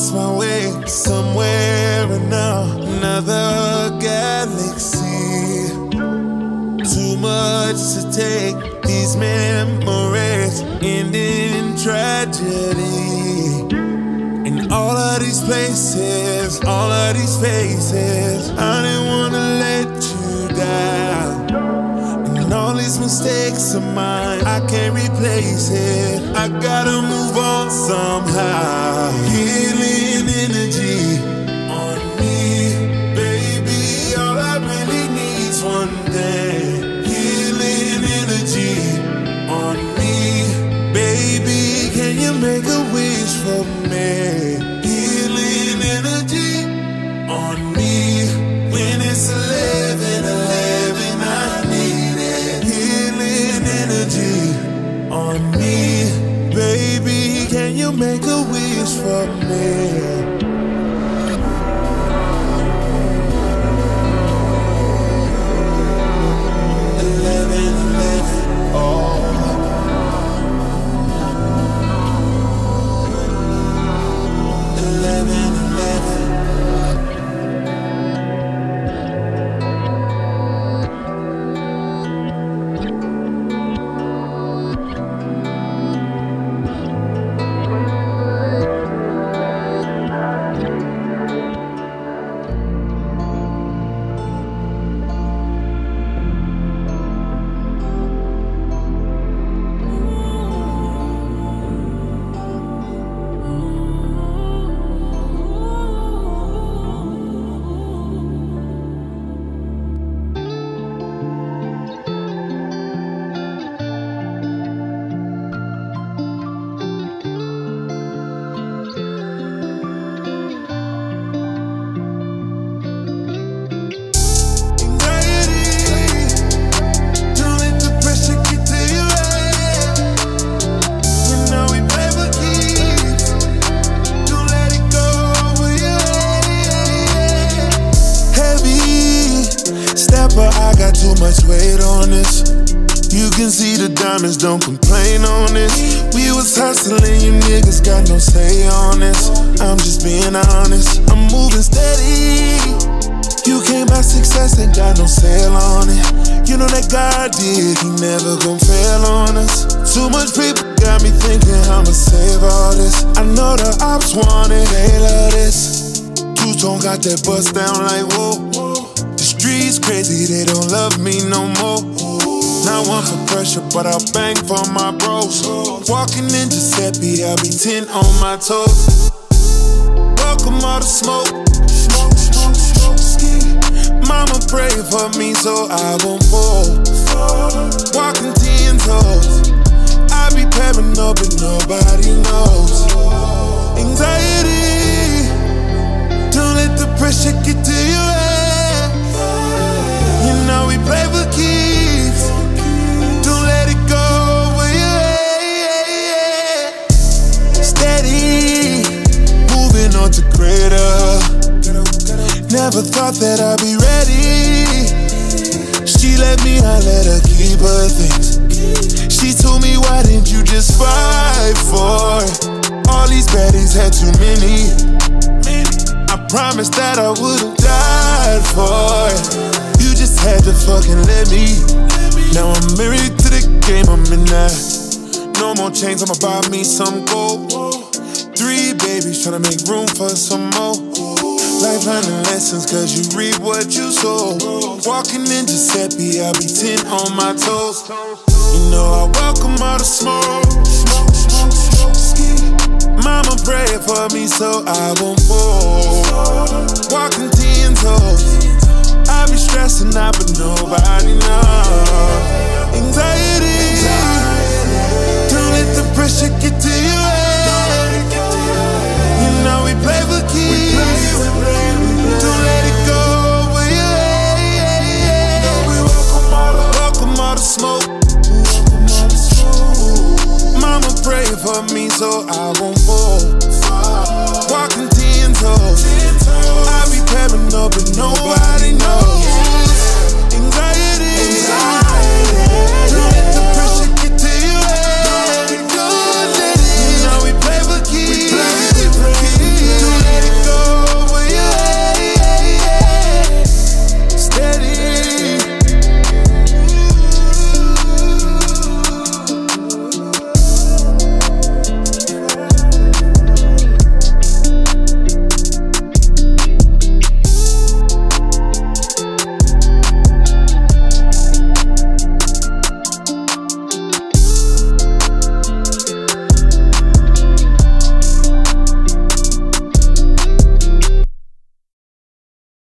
Lost my way somewhere in another galaxy. Too much to take, these memories end in tragedy. In all of these places, all of these faces, I didn't wanna mistakes of mine, I can't replace it. I gotta move on somehow. Healing energy on me, baby. All I really need's one day. Healing energy on me, baby. Can you make a wish for me? For me stepper, I got too much weight on this. You can see the diamonds, don't complain on this. We was hustling, you niggas got no say on this. I'm just being honest. I'm moving steady. You came by success, ain't got no sale on it. You know that God did, He never gon' fail on us. Too much people got me thinking I'ma save all this. I know the ops want it, they love this. Two tone got that bust down like whoa. One for pressure, but I'll bang for my bros. Walking in Giuseppe, I'll be 10 on my toes. Welcome all the smoke. Smoke, smoke, smoke, ski. Mama pray for me so I won't fall. Walking ten toes. I be pairing up and nobody knows. Anxiety. Don't let the pressure get to Never thought that I'd be ready. She let me, I let her keep her things. She told me, why didn't you just fight for it? All these baddies had too many. I promised that I would've died for it. You just had to fucking let me. Now I'm married to the game, I'm in that. No more chains, I'ma buy me some gold. Three babies tryna make room for some more. Life learning lessons, cause you reap what you sow. Walking in Giuseppe, I'll be 10 on my toes. You know I welcome all the smoke. Mama pray for me so I won't fall. So I